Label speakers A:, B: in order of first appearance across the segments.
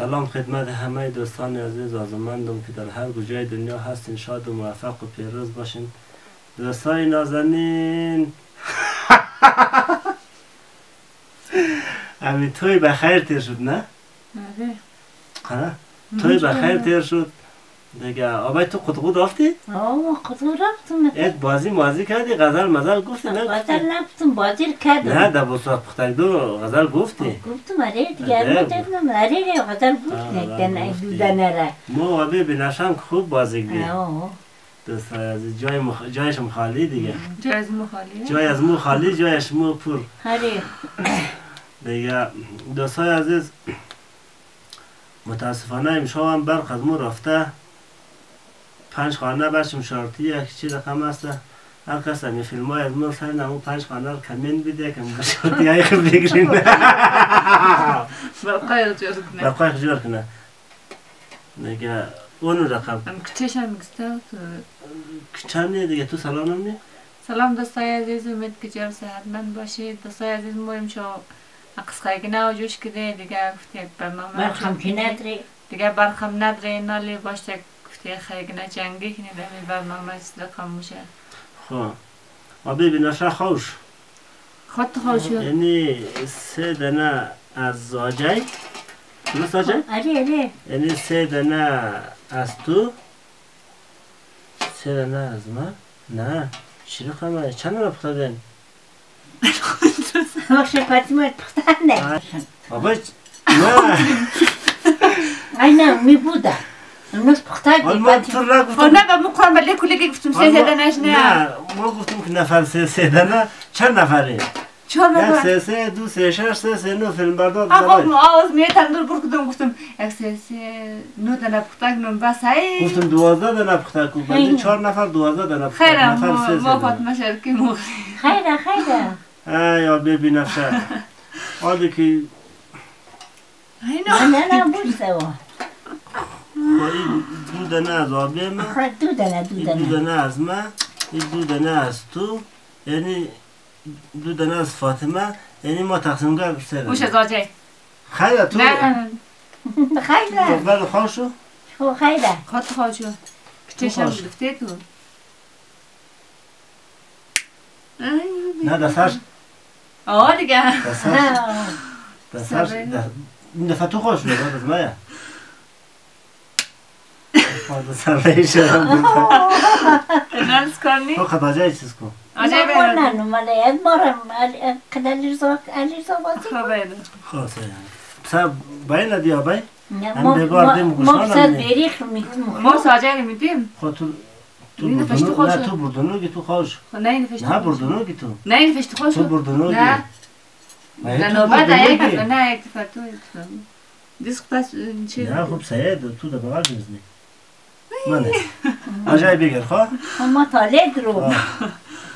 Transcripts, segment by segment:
A: سلام خدمت همه دوستان عزیز آزمندم که در هر کجای دنیا هستین. شاد و موفق و پیروز باشین. دوستای نازنین. امی توی بخیر تیر شد نه؟
B: آره.
A: آره توی بخیر تیر شد. دیگه. آبای تو قطقود رفتی؟
B: آه خدا رفتم.
A: یک بازی مازی کردی غزل مزل گفتی نه؟
B: غزل؟ نفتم بازی کردم.
A: نه در بساط پختک دو غزل گفتی.
B: گفتم آره دیگه
A: آره.
B: ما دیدم آره ره غزل گفت.
A: آه،
B: یک دنه
A: گفتی.
B: دو دنه را
A: ما آبی که خوب بازی کردی
B: آه
A: دوستای عزیز جای مخ... جایشم خالی دیگه؟
C: جایز مخالیه
A: جای از مو خالی جایش مو پر
B: آره.
A: دیگه دوستای عزیز متاسفانه امشب هم برق از مو رفته. پنج خانه باشیم شرطی یک چی رقم است؟ هر کس هم فیلم های از مو سر نمو پنج خانه رو کمین بیده که مو شرطی های خب بگیرین.
C: برقای جور کنه
A: برقای خجور کنه دیگه اون رقم.
C: ام کچشم میگسته؟
A: چند دیگه؟ تو سلام نمی
C: سلام دوستای عزیز امید که جر صحتمند باشید. دوستای عزیز ما امشو قصه گنا و جوش کده. دیگه گفتی یک برنامه
B: برخم که نداره
C: دیگه برخم نداره نالی باشه گفتی خیگنا جنگی کنی دمی برنامه استقام میشه
A: خب. آبی بیناشه خوش.
C: خود خوشو
A: یعنی سه دنه از زاجای درست زاجای؟
B: آره آره.
A: یعنی سه دنه از تو. سه دنه از من نه. چی رقمه چند دنه پختادن
B: باشه فاطمه پختنه
A: بابا چ- نه.
B: ای نه می بوده.
A: ما
C: نه با مقام بله کلی گفتم سه
A: ما-
C: زدنش نه
A: نه ما گفتم که نفر سه سه دنه چند نفره
C: چهار
A: یک
C: بابا
A: سه سه دو سه شش سه سه نو فیلم بردار
C: آقا آواز میه تندور بر کدوم گفتم یک سه سه نو دنه پختک نم بس های
A: گفتم دوازده دنه پخته کو بنده. چهار نفر دوازده دنه پخته
C: خیرم
A: نفر
C: ما ما فاطمه شرکی مو
B: خیره خیره
A: ای یا ببین نفشه حالی که
B: نه نه نه بود سوا
A: خب این دو دنه از آبی من
B: خود دو دنه دو
A: این دو
B: دنه
A: دنه از من این دو دنه از تو یعنی دو دنه از فاطمه یعنی ما تقسیم کرد سه
C: موش
A: دنه
C: زاجه
A: خیلی تو؟
C: نه. نه نه
B: خیره
A: بله خواه شو.
B: خب خیره
C: خود خوشو چشم
A: خوش.
C: گرفته تو؟
A: نه دستش
C: آه دیگه.
A: دستش. دستش این دفعه تو خواه شو بعد خواهد سرده شدم
C: نرس کنی
A: تو خدا جای چیز کن
C: بیرم
B: نه نه مالا یک بارم قدر لیرزا لیرزا بازی
C: خب بیرم
A: خلاص سب باید ندی آبای
B: نه
A: هم
B: ما
A: بگار
B: ما
A: دیم
B: ما
A: گوشان هم نه.
B: بریخ میگیم
C: ما ساجه میدیم
A: خب تو تو
C: این
A: بردنو
C: خواه
A: نه. تو بردنو گی تو خوش
C: نه این فشت
A: نه بردنو گی تو
C: نه این فشت خوشو
A: تو بردنو گی
C: نه
A: نه
C: نوبت یک نه یک تو دیسک پس چی
A: نه خب سید تو در بغل بزنی منه آجای بگیر خواه
B: ما تالد رو
A: آه.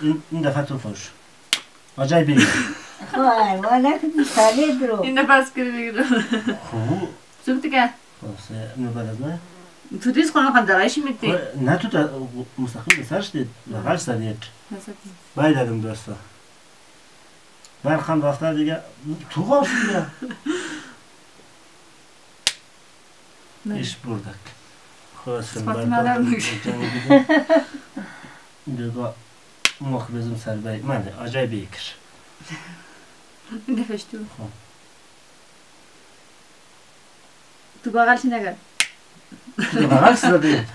A: این این دفعه تو خوش آجای بگیر
B: خواهی والا که تالد رو
C: این دفعه از کری بگیرم
A: خوب
C: زوم دیگه
A: خب سه نوبت از نه
C: تو دیسک خونه خواهد درایشی میدی
A: خب، نه تو تا- مستقیم به سرش دید بغل سرید باید دادم دوستا خب مخ بزم سر بای منه آجای بیکر
C: این دفعه تو.
A: خب.
C: تو بغل چی نگرد
A: دیگه بغل سر دید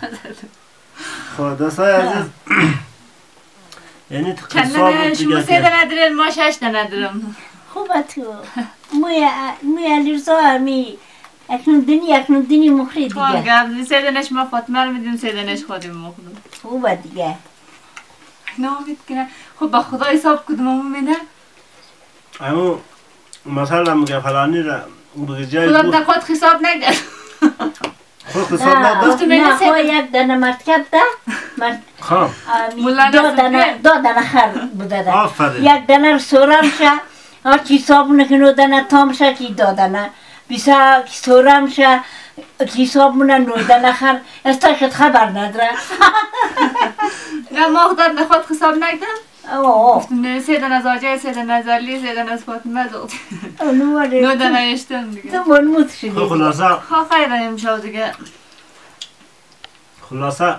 A: خب دوستای عزیز. یعنی تو
C: چند
A: قصاب
C: دنه شما
A: دیگه
C: دنه دارین ما شش دنه دارم
B: خوبه تو. موی لیرزا همی اکنون دنی اکنون دنی مخری
C: تو هم
B: دیگه.
C: گرد سه دنش ما فاطمه رو میدیم سه دنش خودیم مخدم
B: خوبه دیگه.
C: نامید کنه خب با خدا حساب کدوم میده؟
A: اما مثلا میگه فلانی را بگه جای
C: خودم
A: بود.
C: در خود حساب نگرد
A: خود حساب
C: این
B: نه
C: سه
B: خواه
C: دنه.
B: یک دنه مرتکب ده مرد
A: خب.
B: دو دنه. دو دنه خر بوده ده یک دنه رو سورم شه. هرچی صابونه که نو دنه تام شه کی دو دنه بیسا کی سورم شه کی صابونه نو دنه خر از تا خد خبر نداره
C: نه ما خودم در خود حساب نه سه دن از آجای سه دن از علی سه دن از فاطمه زود نو
B: ولی
C: دن اشتم دیگه
B: تو منموت شدی
A: خلاصه
C: خا خیلی امشب دیگه
A: خلاصه